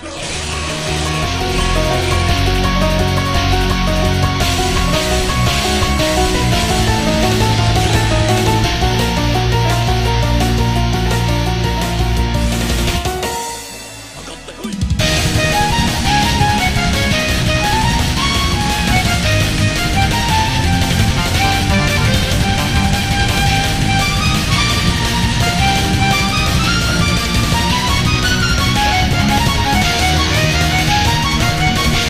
Yeah.